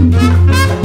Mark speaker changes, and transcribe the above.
Speaker 1: Música